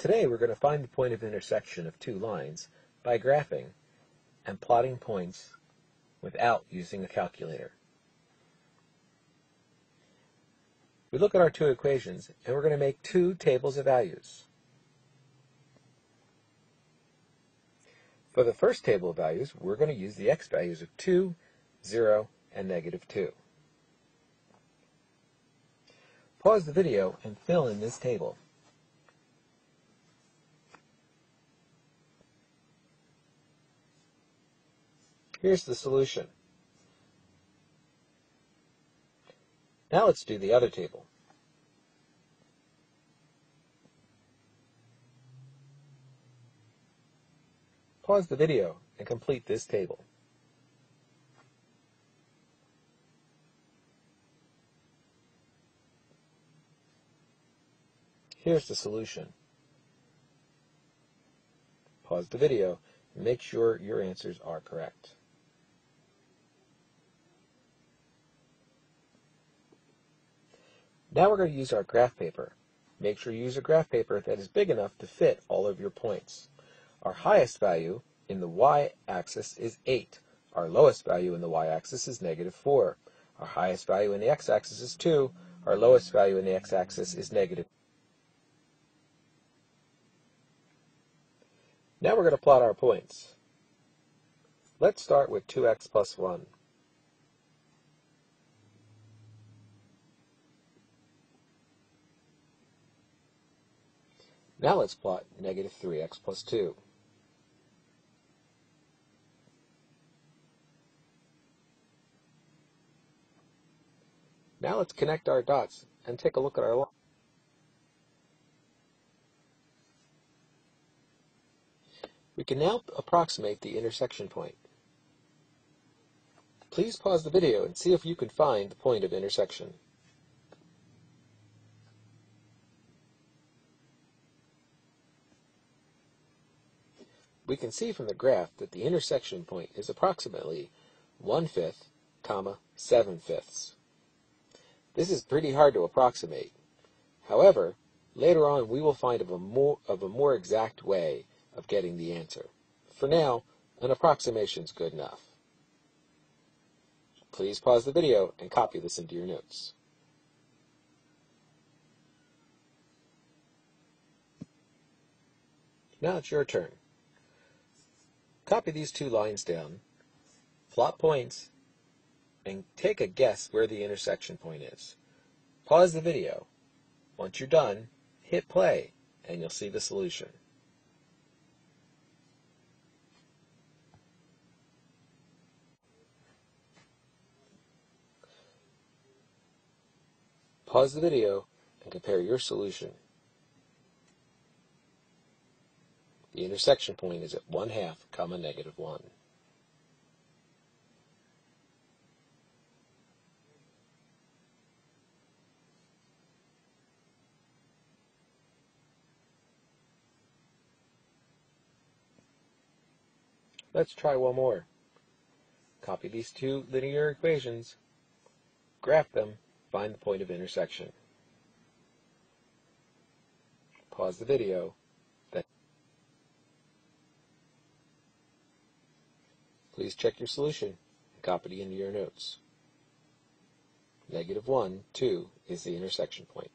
Today we're going to find the point of intersection of two lines by graphing and plotting points without using a calculator. We look at our two equations and we're going to make two tables of values. For the first table of values, we're going to use the x values of 2, 0, and negative 2. Pause the video and fill in this table. Here's the solution. Now let's do the other table. Pause the video and complete this table. Here's the solution. Pause the video and make sure your answers are correct. Now we're going to use our graph paper. Make sure you use a graph paper that is big enough to fit all of your points. Our highest value in the y-axis is 8. Our lowest value in the y-axis is negative 4. Our highest value in the x-axis is 2. Our lowest value in the x-axis is negative. Now we're going to plot our points. Let's start with 2x plus 1. Now let's plot negative 3x plus 2. Now let's connect our dots and take a look at our line. We can now approximate the intersection point. Please pause the video and see if you can find the point of intersection. We can see from the graph that the intersection point is approximately 1 fifth, comma, 7 fifths. This is pretty hard to approximate. However, later on we will find of a more, of a more exact way of getting the answer. For now, an approximation is good enough. Please pause the video and copy this into your notes. Now it's your turn. Copy these two lines down, plot points, and take a guess where the intersection point is. Pause the video. Once you're done, hit play, and you'll see the solution. Pause the video and compare your solution. The intersection point is at 1 half comma negative 1. Let's try one more. Copy these two linear equations, graph them, find the point of intersection. Pause the video Please check your solution and copy it into your notes. Negative 1, 2 is the intersection point.